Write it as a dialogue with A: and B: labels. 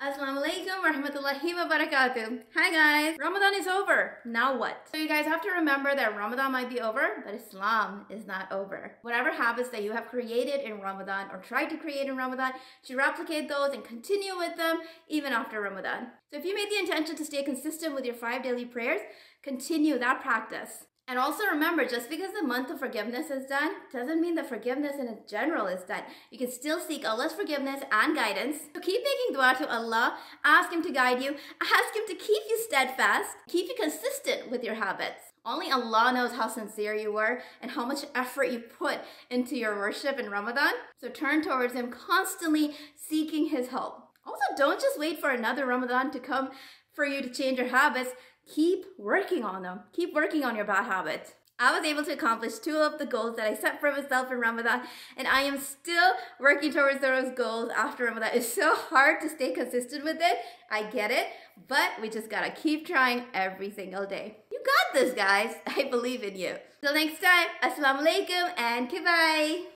A: Assalamu alaikum warahmatullahi wabarakatuh. Hi guys, Ramadan is over. Now what? So you guys have to remember that Ramadan might be over, but Islam is not over. Whatever habits that you have created in Ramadan or tried to create in Ramadan, you replicate those and continue with them even after Ramadan. So if you made the intention to stay consistent with your five daily prayers, continue that practice. And also remember, just because the month of forgiveness is done, doesn't mean the forgiveness in general is done. You can still seek Allah's forgiveness and guidance. So keep making dua to Allah, ask Him to guide you, ask Him to keep you steadfast, keep you consistent with your habits. Only Allah knows how sincere you were and how much effort you put into your worship in Ramadan. So turn towards Him, constantly seeking His help. Also, don't just wait for another Ramadan to come for you to change your habits keep working on them. Keep working on your bad habits. I was able to accomplish two of the goals that I set for myself in Ramadan, and I am still working towards those goals after Ramadan. It's so hard to stay consistent with it. I get it, but we just gotta keep trying every single day. You got this, guys. I believe in you. Till next time, Assalamu alaikum and goodbye.